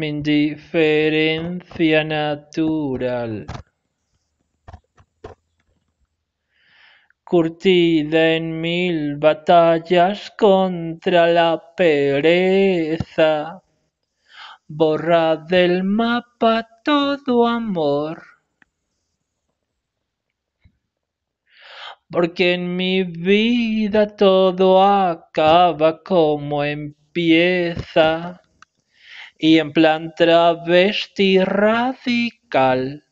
mi indiferencia natural. Curtida en mil batallas contra la pereza, borra del mapa todo amor. Porque en mi vida todo acaba como empieza y en plan travesti radical.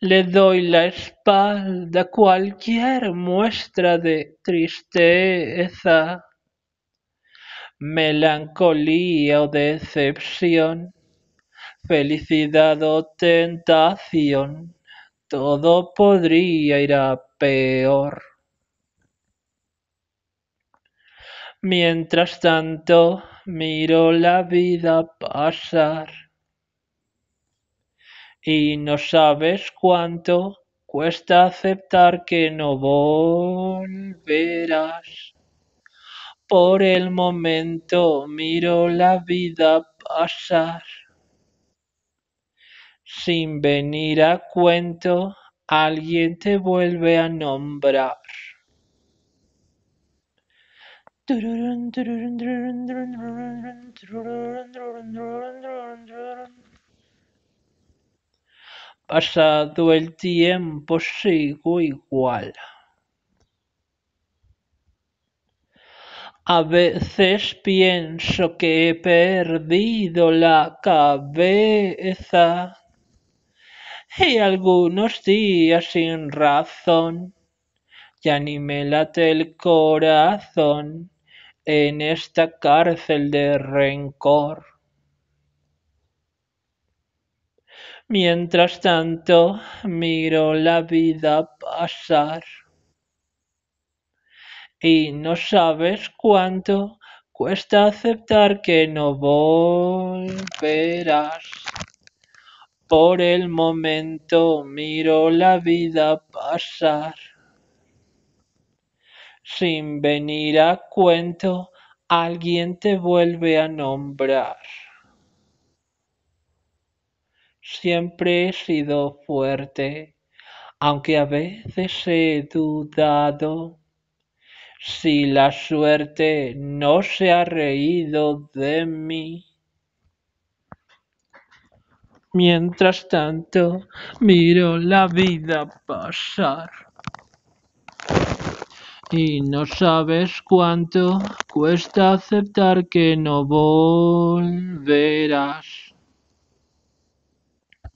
Le doy la espalda a cualquier muestra de tristeza, melancolía o decepción, felicidad o tentación, todo podría ir a peor. Mientras tanto, miro la vida pasar. Y no sabes cuánto cuesta aceptar que no volverás. Por el momento miro la vida pasar. Sin venir a cuento, alguien te vuelve a nombrar. Pasado el tiempo sigo igual. A veces pienso que he perdido la cabeza y algunos días sin razón ya ni me late el corazón en esta cárcel de rencor. Mientras tanto miro la vida pasar y no sabes cuánto cuesta aceptar que no volverás. Por el momento miro la vida pasar sin venir a cuento, alguien te vuelve a nombrar. Siempre he sido fuerte, aunque a veces he dudado. Si la suerte no se ha reído de mí. Mientras tanto, miro la vida pasar y no sabes cuánto cuesta aceptar que no volverás.